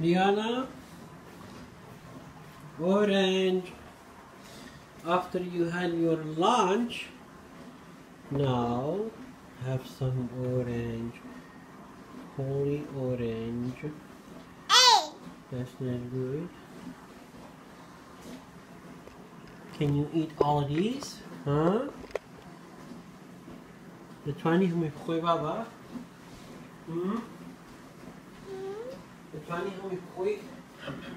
Liana, orange. After you had your lunch, now have some orange. Holy orange. That's not good. Can you eat all of these? Huh? The 20 from Baba? Mm hmm? The 20 هم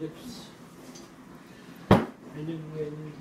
lips. Then when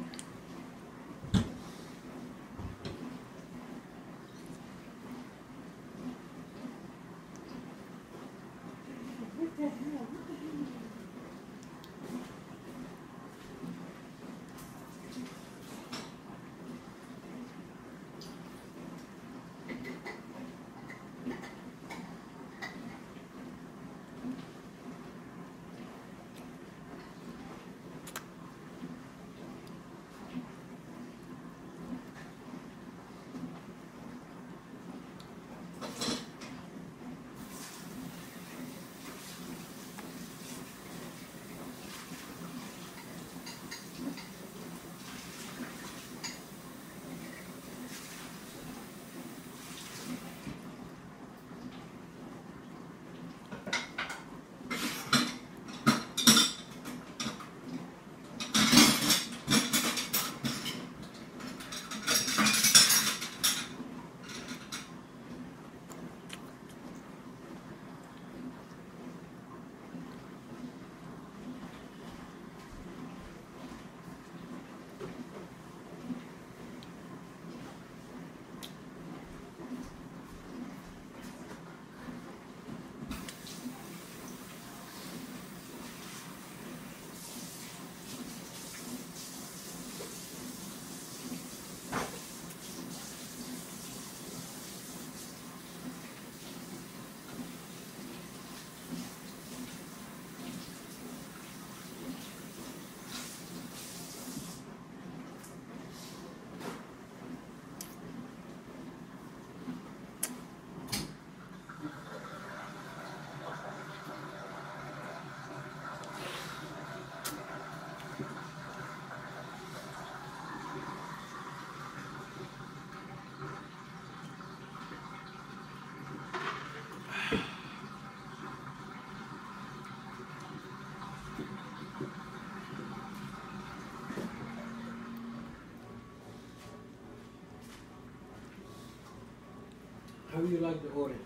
you like the orange?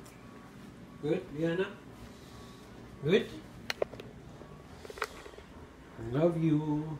Good, Liana? Good? I love you.